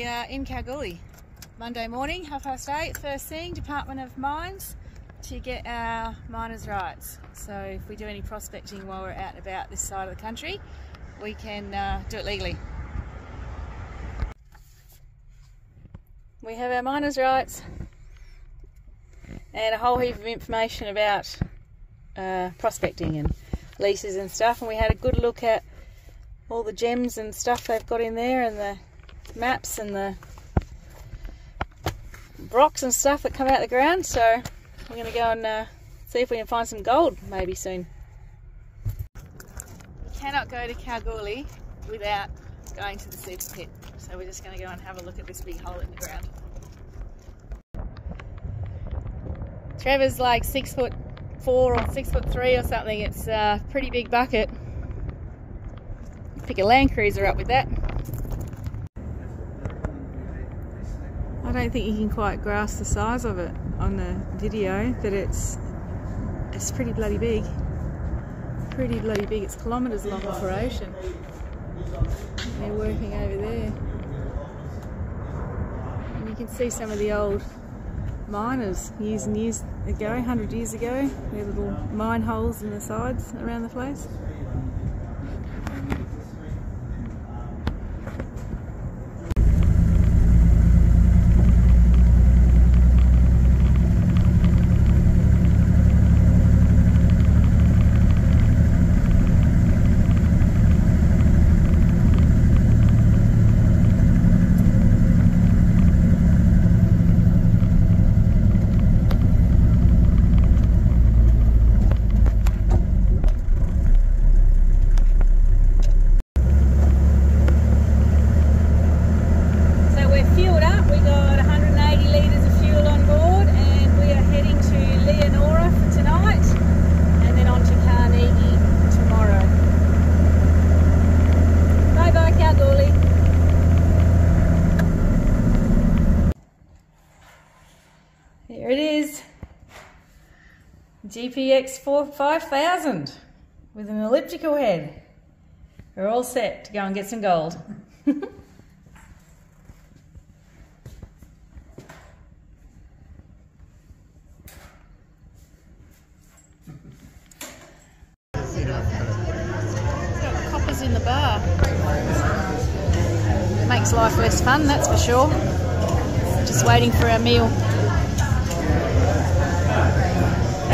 uh, in Kalgoorlie. Monday morning, half past eight, first thing, Department of Mines to get our miners' rights. So if we do any prospecting while we're out and about this side of the country, we can uh, do it legally. We have our miners' rights and a whole heap of information about uh, prospecting and leases and stuff and we had a good look at all the gems and stuff they've got in there and the maps and the rocks and stuff that come out of the ground so we're going to go and uh, see if we can find some gold maybe soon. We cannot go to Kalgoorlie without going to the super pit so we're just going to go and have a look at this big hole in the ground. Trevor's like six foot four or six foot three or something. It's a pretty big bucket. Pick a Land Cruiser up with that. I don't think you can quite grasp the size of it on the video, but it's it's pretty bloody big. Pretty bloody big. It's kilometres long operation. They're working over there. And you can see some of the old miners years and years ago, 100 years ago. Their little mine holes in the sides around the place. GPX 5000 with an elliptical head. We're all set to go and get some gold. coppers in the bar. Makes life less fun, that's for sure. Just waiting for our meal.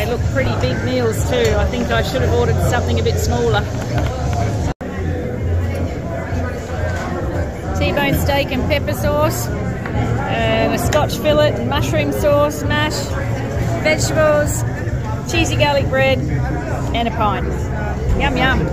look pretty big meals too. I think I should have ordered something a bit smaller. T-bone steak and pepper sauce, and a scotch fillet and mushroom sauce, mash, vegetables, cheesy garlic bread, and a pint. Yum, yum.